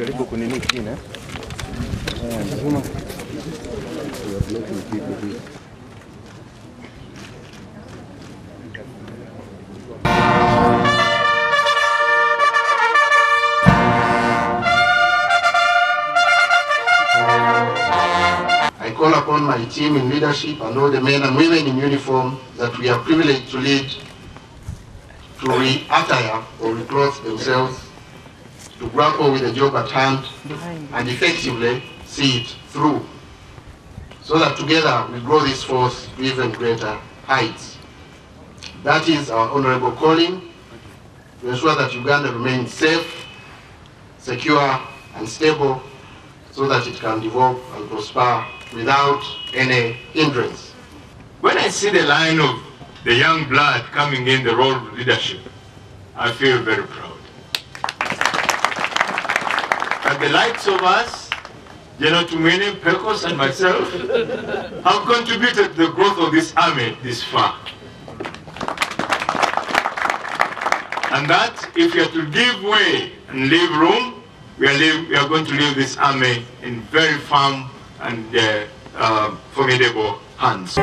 Jaribu kunini call upon my team in leadership and all the men and women in uniform that we are privileged to lead to re-attire or reclothe themselves, to grapple with the job at hand and effectively see it through, so that together we grow this force to even greater heights. That is our honorable calling, to ensure that Uganda remains safe, secure and stable so that it can develop and prosper without any hindrance. When I see the line of the young blood coming in the role of leadership, I feel very proud. But the likes of us, General Tumwine, Pecos, and myself have contributed to the growth of this army this far. And that if we are to give way and leave room, we are, leave, we are going to leave this army in very firm and uh, uh, formidable hands.